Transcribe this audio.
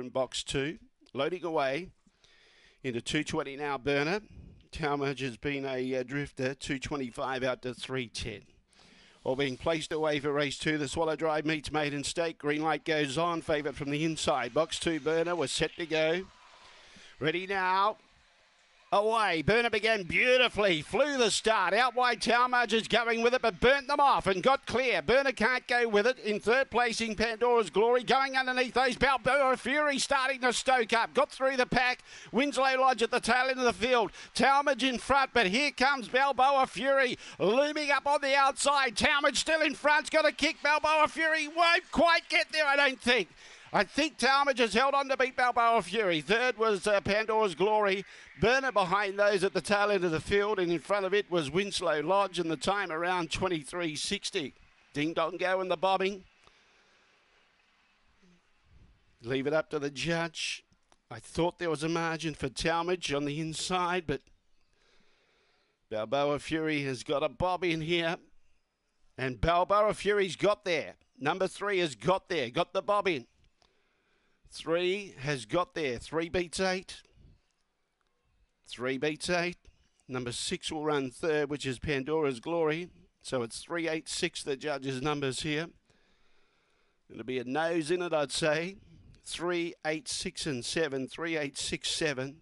in box two. Loading away into 220 now, Burner. Talmadge has been a uh, drifter, 225 out to 310. All being placed away for race two. The Swallow Drive meets Maiden Stake. Green light goes on. Favourite from the inside. Box two, Burner was set to go. Ready now away. Burner began beautifully, flew the start. Out wide, Talmadge is going with it, but burnt them off and got clear. Burner can't go with it. In third placing, Pandora's Glory going underneath those. Balboa Fury starting to stoke up. Got through the pack. Winslow Lodge at the tail end of the field. Talmadge in front, but here comes Balboa Fury looming up on the outside. Talmadge still in front. Got a kick. Balboa Fury won't quite get there, I don't think. I think Talmadge has held on to beat Balboa Fury. Third was uh, Pandora's Glory. Burner behind those at the tail end of the field, and in front of it was Winslow Lodge, and the time around 23.60. Ding Dong Go and the bobbing. Leave it up to the judge. I thought there was a margin for Talmadge on the inside, but Balboa Fury has got a bob in here. And Balboa Fury's got there. Number three has got there, got the bob in. Three has got there. Three beats eight. Three beats eight. Number six will run third, which is Pandora's Glory. So it's three, eight, six, the judges' numbers here. It'll be a nose in it, I'd say. Three, eight, six, and seven. Three, eight, six, seven.